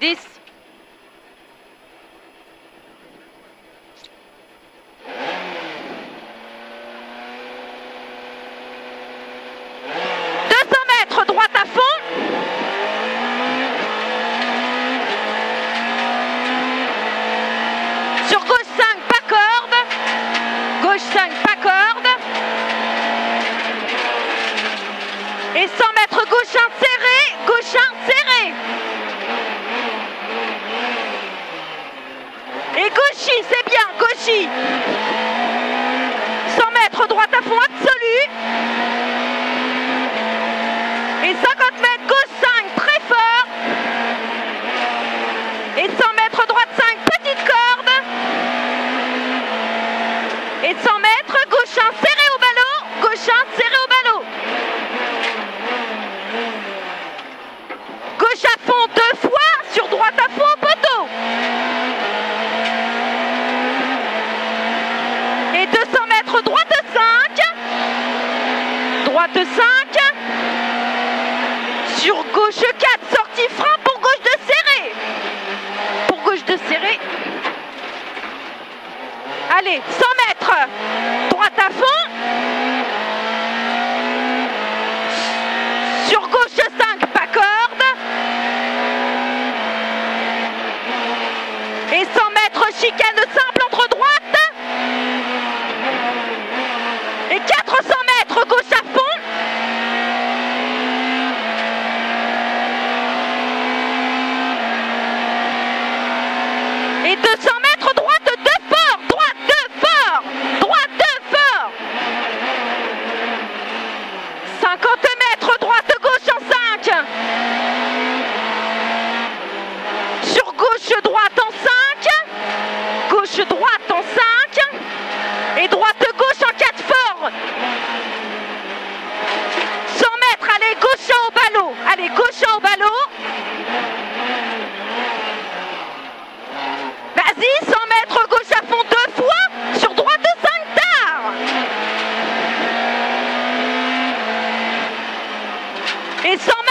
10. Deux cents mètres, droite à fond. Sur gauche 5, pas corde. Gauche 5, pas corde. Et 100 mètres gauche 1 serré, gauche 1 serré. Et gauchy, c'est bien, gauchy. 100 mètres droite à fond absolu. Et 50 mètres gauche 5, très fort. Et 100 mètres droite 5, petite corde. Et 100 mètres gauche 1, serré au ballot. Gauche 1, serré au ballot. Gauche à fond deux fois, sur droite à fond au poteau. Et 200 mètres droite 5. Droite 5. Sur gauche 4, sortie frein pour gauche de serré. Pour gauche de serré. Allez, 100 mètres. Droite à fond. Sur gauche 5, pas corde. Et 100 mètres chicane simple entre droite. Et 400 mètres gauche à fond. Et 200 mètres droite de fort. Droite de fort. Droite de fort. 50 mètres droite gauche en 5. Sur gauche droite en 5. Gauche droite en 5. Et droite gauche en 4 fort. 100 mètres, allez, gauche au ballot. Allez, gauche au ballot. Vas-y, 100 mètres gauche à fond deux fois. Sur droite 5 tard. Et 100